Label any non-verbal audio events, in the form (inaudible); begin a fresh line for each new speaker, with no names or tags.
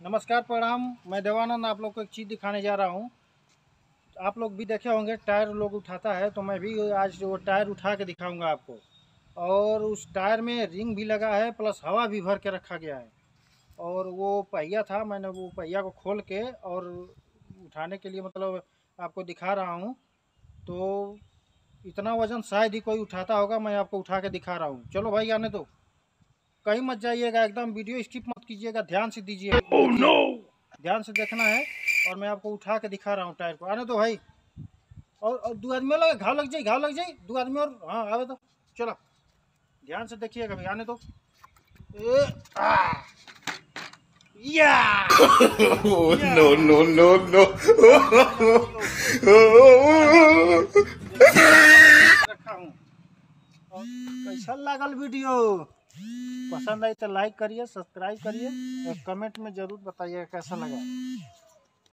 नमस्कार प्रणाम, मैं देवानंद आप लोग को एक चीज़ दिखाने जा रहा हूँ। आप लोग भी देखे होंगे, टायर लोग उठाता है तो मैं भी आज वो टायर उठा के दिखाऊँगा आपको। और उस टायर में रिंग भी लगा है, प्लस हवा भी भर के रखा गया है। और वो पहिया था, मैंने वो पहिया को खोल के और उठाने के लिए मतलब आपको दिखा रहा हूँ। तो इतना वज़न शायद ही कोई उठाता होगा, मैं आपको उठा के दिखा रहा हूँ। चलो भाई, आने दो। कहीं मत जाइएगा एकदम वीडियो स्किप मत कीजिएगा ध्यान से दीजिए।
Oh no!
ध्यान से देखना है और मैं आपको उठा के दिखा रहा हूँ टायर को। आने दो भाई। और, और दो आदमी लगे घाव लग जाए घाव लग जाए। दो आदमी और हाँ आवे तो। चलो। ध्यान से देखिएगा भाई आने दो। ए, आ, या! (laughs) रखा हूँ। कैसा लागल वीडियो पसंद आई तो लाइक करिए सब्सक्राइब करिए और कमेंट में ज़रूर बताइए कैसा लगा।